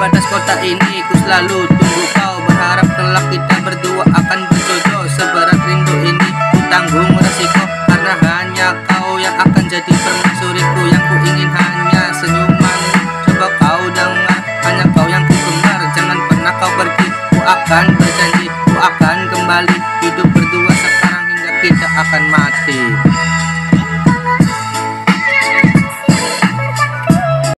batas kota ini Ku selalu tunggu kau. Berharap kelak kita berdua akan berjodoh Seberat rindu ini. Ku tanggung resiko Karena hanya kau yang akan jadi permasuriku Yang ku ingin hanya senyuman. Coba kau dengar Hanya kau yang ku dengar. Jangan pernah kau pergi Ku akan berjanji Ku akan kembali. Hidup berdua sekarang hingga kita akan mati.